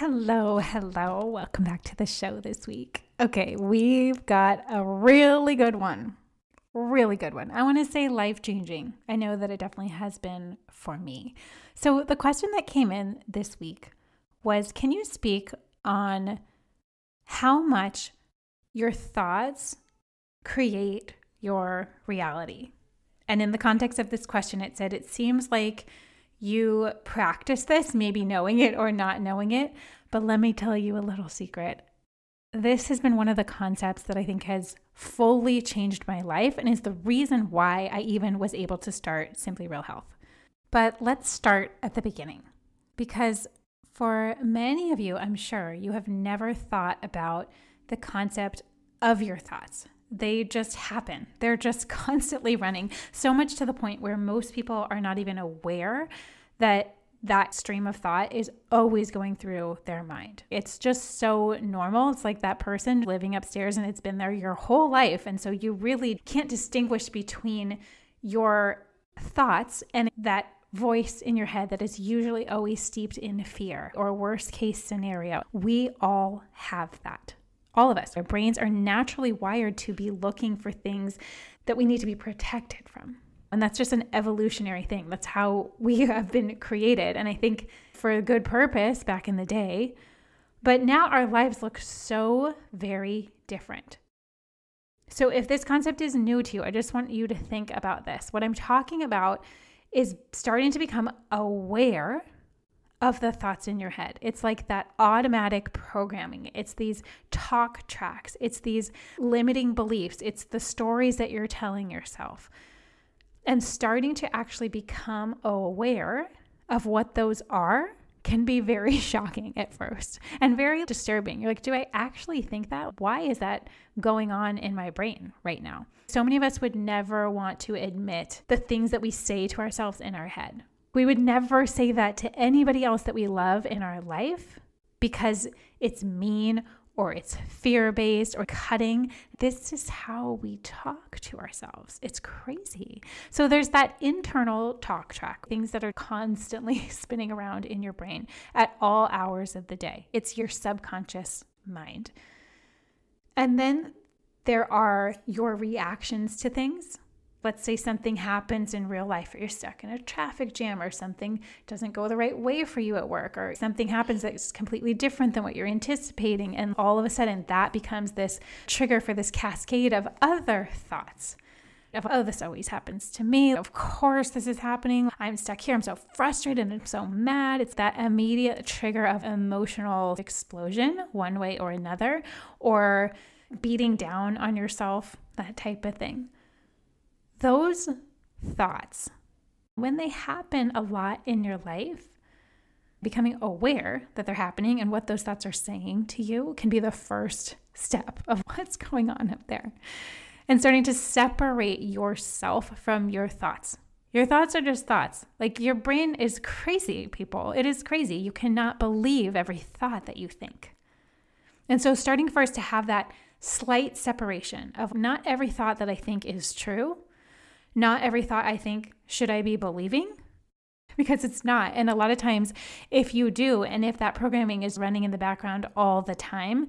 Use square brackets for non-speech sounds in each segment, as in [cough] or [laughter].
Hello, hello. Welcome back to the show this week. Okay, we've got a really good one. Really good one. I want to say life changing. I know that it definitely has been for me. So, the question that came in this week was Can you speak on how much your thoughts create your reality? And in the context of this question, it said, It seems like you practice this, maybe knowing it or not knowing it. But let me tell you a little secret. This has been one of the concepts that I think has fully changed my life and is the reason why I even was able to start Simply Real Health. But let's start at the beginning because for many of you, I'm sure you have never thought about the concept of your thoughts. They just happen. They're just [laughs] constantly running, so much to the point where most people are not even aware that that stream of thought is always going through their mind. It's just so normal. It's like that person living upstairs and it's been there your whole life. And so you really can't distinguish between your thoughts and that voice in your head that is usually always steeped in fear or worst case scenario. We all have that. All of us. Our brains are naturally wired to be looking for things that we need to be protected from. And that's just an evolutionary thing. That's how we [laughs] have been created. And I think for a good purpose back in the day. But now our lives look so very different. So if this concept is new to you, I just want you to think about this. What I'm talking about is starting to become aware of the thoughts in your head. It's like that automatic programming. It's these talk tracks, it's these limiting beliefs, it's the stories that you're telling yourself. And starting to actually become aware of what those are can be very [laughs] shocking at first and very disturbing. You're like, do I actually think that? Why is that going on in my brain right now? So many of us would never want to admit the things that we say to ourselves in our head. We would never say that to anybody else that we love in our life because it's mean or it's fear based or cutting. This is how we talk to ourselves. It's crazy. So there's that internal talk track, things that are constantly [laughs] spinning around in your brain at all hours of the day. It's your subconscious mind. And then there are your reactions to things let's say something happens in real life or you're stuck in a traffic jam or something doesn't go the right way for you at work or something happens that's completely different than what you're anticipating and all of a sudden that becomes this trigger for this cascade of other thoughts of oh this always happens to me. Of course this is happening. I'm stuck here. I'm so frustrated and i'm so mad. It's that immediate trigger of emotional explosion one way or another or beating down on yourself that type of thing those thoughts, when they happen a lot in your life, becoming aware that they're happening and what those thoughts are saying to you can be the first step of [laughs] what's going on up there. And starting to separate yourself from your thoughts. Your thoughts are just thoughts. Like your brain is crazy, people. It is crazy. You cannot believe every thought that you think. And so, starting first to have that slight separation of not every thought that I think is true, not every thought I think should I be believing because it's not. And a lot of times, if you do, and if that programming is running in the background all the time,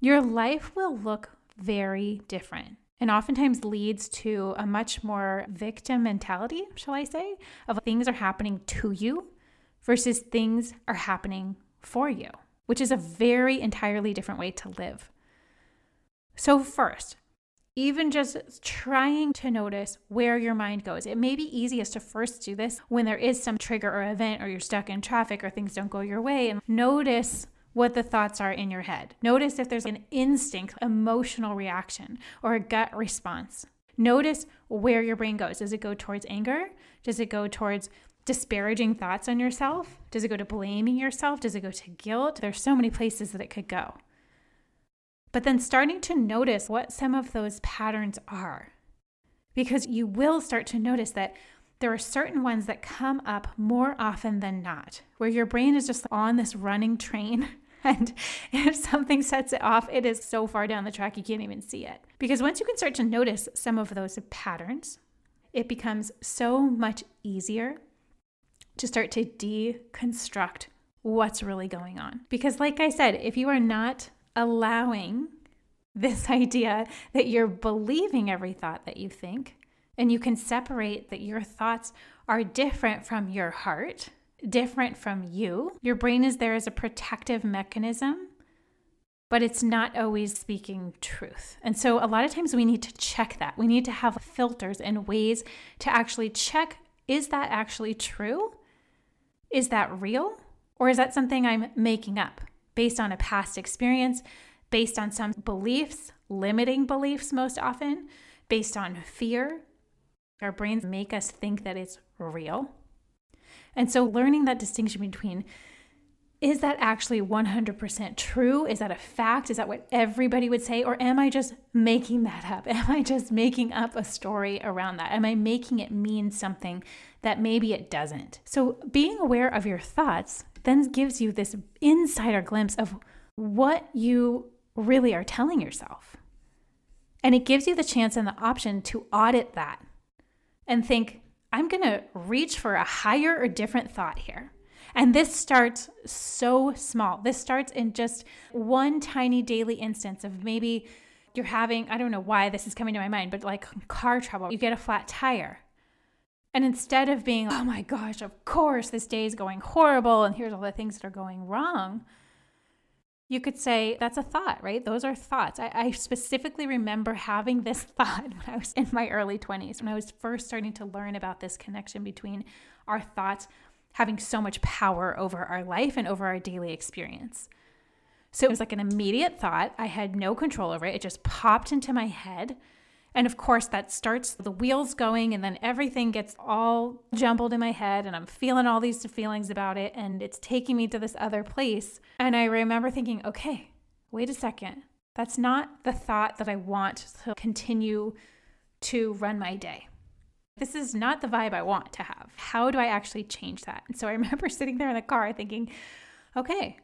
your life will look very different and oftentimes leads to a much more victim mentality, shall I say, of things are happening to you versus things are happening for you, which is a very entirely different way to live. So, first, even just trying to notice where your mind goes. It may be easiest to first do this when there is some trigger or event, or you're stuck in traffic, or things don't go your way, and notice what the thoughts are in your head. Notice if there's an instinct, emotional reaction, or a gut response. Notice where your brain goes. Does it go towards anger? Does it go towards disparaging thoughts on yourself? Does it go to blaming yourself? Does it go to guilt? There's so many places that it could go but then starting to notice what some of those patterns are. Because you will start to notice that there are certain ones that come up more often than not, where your brain is just on this running train. [laughs] And if something sets it off, it is so far down the track you can't even see it. Because once you can start to notice some of those patterns, it becomes so much easier to start to deconstruct what's really going on. Because, like I said, if you are not allowing this [laughs] idea that you're believing every thought that you think, and you can separate that your thoughts are different from your heart, different from you. Your brain is there as a protective mechanism, but it's not always speaking truth. And so a lot of times we need to check that. We need to have filters and ways to actually check is that actually true? Is that real? Or is that something I'm making up based on a past experience, based on some beliefs, limiting beliefs most often, based on fear, our brains make us think that it's real. And so, learning that distinction between is that actually 100% true? Is that a fact? Is that what everybody would say? Or am I just making that up? [laughs] Am I just making up a story around that? Am I making it mean something that maybe it doesn't? So, being aware of your thoughts then gives you this insider glimpse of what you really are telling yourself. And it gives you the chance and the option to audit that and think, I'm going to reach for a higher or different thought here. And this starts so small. This starts in just one tiny daily instance of maybe you're having, I don't know why this is coming to my mind, but like car trouble, you get a flat tire. And instead of being, oh my gosh, of course, this day is going horrible and here's all the things that are going wrong, you could say that's a thought, right? Those are thoughts. I, I, specifically remember having this [laughs] thought when I was in my early 20s, when I was first starting to learn about this connection between our thoughts having so much power over our life and over our daily experience. So it was like an immediate thought. I had no control over it. It just popped into my head. And of course, that starts the wheels going, and then everything gets all jumbled in my head, and I'm feeling all these feelings about it, and it's taking me to this other place. And I remember thinking, okay, wait a second. That's not the thought that I want to continue to run my day. This is not the vibe I want to have. How do I actually change that? And so I [laughs] remember sitting there in the car thinking, okay,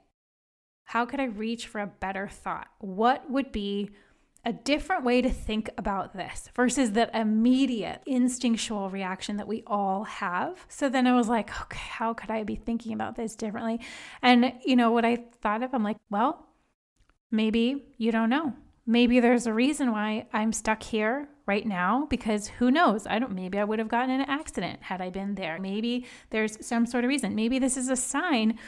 how could I reach for a better thought? What would be a different way to think about this versus that immediate instinctual reaction that we all have. So then I was like, okay, how could I be thinking about this differently? And you know what I thought of? I'm like, well, maybe you don't know. Maybe there's a reason why I'm stuck here right now because who knows? I don't maybe I would have gotten in an accident had I been there. Maybe there's some sort of reason. Maybe this is a sign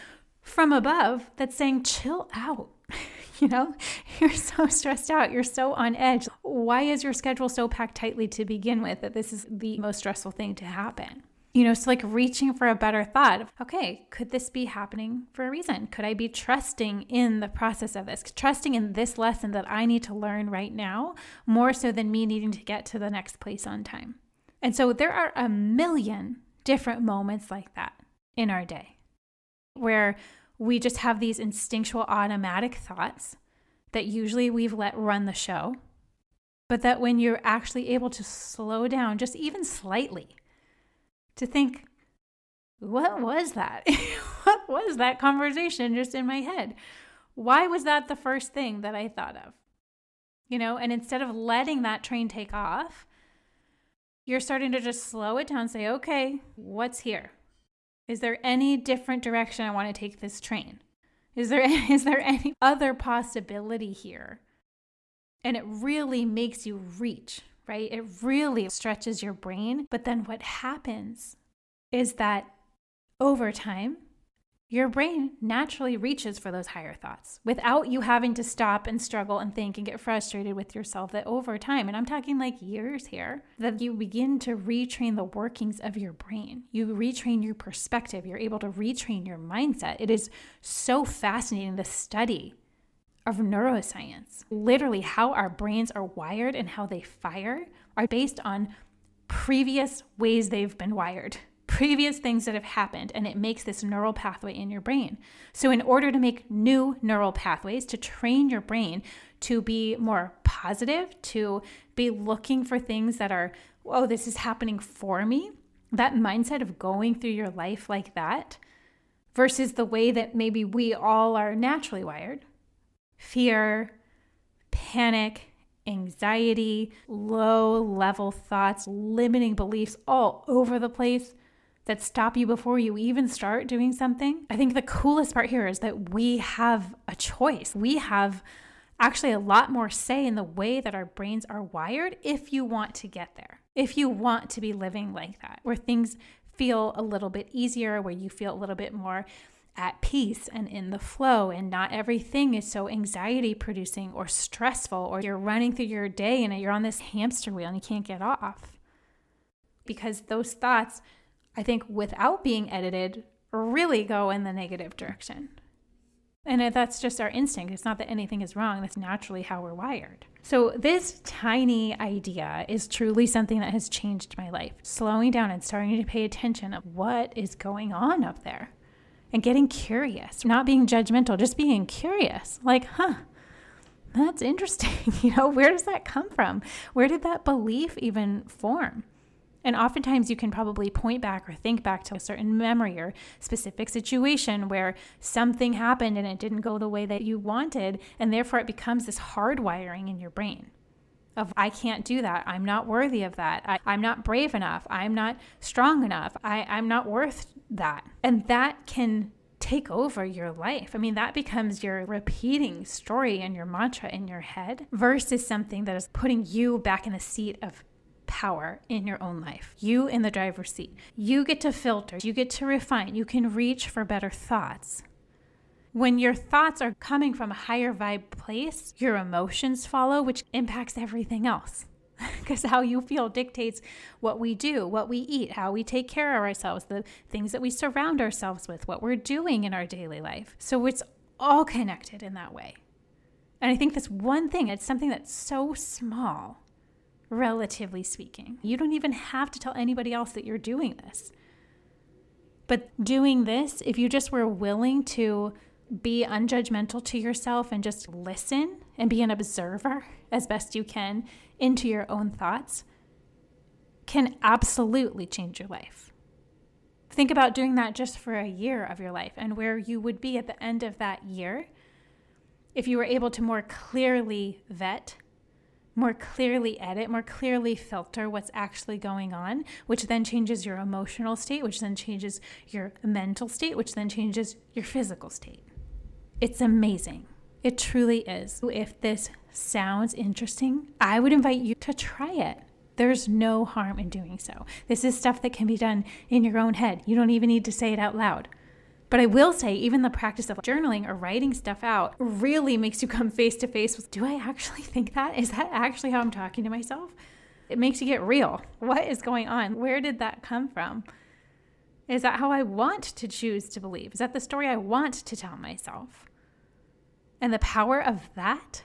from above that's saying chill out. [laughs] you know, [laughs] you're so stressed out, you're so on edge. Why is your schedule so packed tightly to begin with that this is the most stressful thing to happen? You know, so like reaching for a better thought okay, could this be happening for a reason? Could I be trusting in the process of this, trusting in this lesson that I need to learn right now, more so than me needing to get to the next place on time? And so there are a million different moments like that in our day where we just have these instinctual automatic thoughts that usually we've let run the show, but that when you're actually able to slow down just even slightly to think, what was that? [laughs] what was that conversation just in my head? Why was that the first thing that I thought of? You know, and instead of letting that train take off, you're starting to just slow it down, say, okay, what's here? Is there any different direction I want to take this train? Is there [laughs] is there any other possibility here? And it really makes you reach, right? It really stretches your brain. But then what happens is that over time, your brain naturally reaches for those higher thoughts without you having to stop and struggle and think and get frustrated with yourself that over time and i'm talking like years here that you begin to retrain the workings of your brain. You retrain your perspective. You're able to retrain your mindset. It is so fascinating the study of neuroscience. Literally how our brains are wired and how they fire are based on previous ways they've been wired previous things that have happened and it makes this neural pathway in your brain. So, in order to make new neural pathways to train your brain to be more positive, to be looking for things that are, oh, this is happening for me, that mindset of going through your life like that versus the way that maybe we all are naturally wired fear, panic, anxiety, low level thoughts, limiting beliefs all over the place that stop you before you even start doing something. I think the coolest part here is that we have a choice. We have actually a lot more say in the way that our brains are wired if you want to get there. If you want to be living like that, where things feel a little bit easier, where you feel a little bit more at peace and in the flow, and not everything is so anxiety producing or stressful, or you're running through your day and you're on this hamster wheel and you can't get off. Because those thoughts I think without being edited, really go in the negative direction. And that's just our instinct. It's not that anything is wrong, that's naturally how we're wired. So, this tiny idea is truly something that has changed my life. Slowing down and starting to pay attention of what is going on up there and getting curious, not being judgmental, just being curious. Like, huh, that's interesting. [laughs] you know, where does that come from? Where did that belief even form? And oftentimes you can probably point back or think back to a certain memory or specific situation where something happened and it didn't go the way that you wanted. And therefore it becomes this hardwiring in your brain of I can't do that. I'm not worthy of that. I, am not brave enough. I'm not strong enough. I, I'm not worth that. And that can take over your life. I mean, that becomes your repeating story and your mantra in your head versus something that is putting you back in the seat of power in your own life. You in the driver's seat. You get to filter, you get to refine, you can reach for better thoughts. When your thoughts are coming from a higher vibe place, your emotions follow, which impacts everything else. [laughs] Because how you feel dictates what we do, what we eat, how we take care of ourselves, the things that we surround ourselves with, what we're doing in our daily life. So it's all connected in that way. And I think this one thing, it's something that's so small relatively speaking. You don't even have to tell anybody else that you're doing this. But doing this, if you just were willing to be unjudgmental to yourself and just listen and be an observer as best you can into your own thoughts, can absolutely change your life. Think about doing that just for a year of your life and where you would be at the end of that year if you were able to more clearly vet more clearly edit, more clearly filter what's actually going on, which then changes your emotional state, which then changes your mental state, which then changes your physical state. It's amazing. It truly is. If this sounds interesting, I would invite you to try it. There's no harm in doing so. This is stuff that can be done in your own head. You don't even need to say it out loud. But I will say, even the practice of journaling or writing stuff out really makes you come face to face with do I actually think that? Is that actually how I'm talking to myself? It makes you get real. What is going on? Where did that come from? Is that how I want to choose to believe? Is that the story I want to tell myself? And the power of that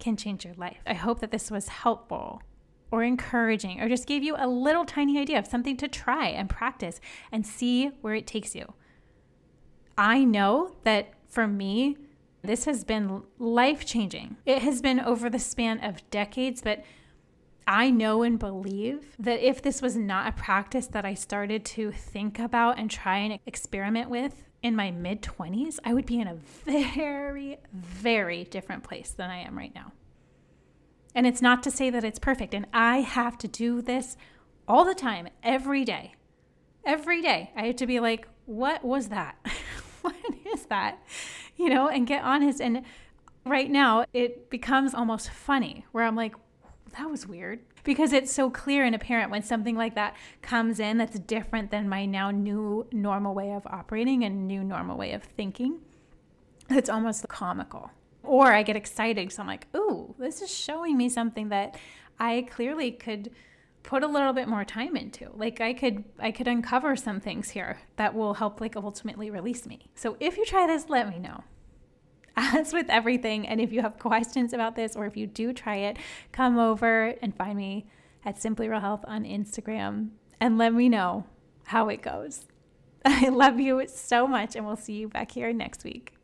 can change your life. I hope that this was helpful or encouraging or just gave you a little tiny idea of something to try and practice and see where it takes you. I know that for me, this has been life changing. It has been over the span of decades, but I know and believe that if this was not a practice that I started to think about and try and experiment with in my mid 20s, I would be in a very, very different place than I am right now. And it's not to say that it's perfect. And I have to do this all the time, every day. Every day. I have to be like, what was that? That? You know, and get honest. And right now, it becomes almost funny where I'm like, that was weird because it's so clear and apparent when something like that comes in that's different than my now new normal way of operating and new normal way of thinking. It's almost comical. Or I get excited because I'm like, ooh, this is showing me something that I clearly could put a little bit more time into. Like i could i could uncover some things here that will help like ultimately release me. So if you try this let me know. [laughs] As with everything and if you have questions about this or if you do try it come over and find me at simply real health on instagram and let me know how it goes. [laughs] I love you so much and we'll see you back here next week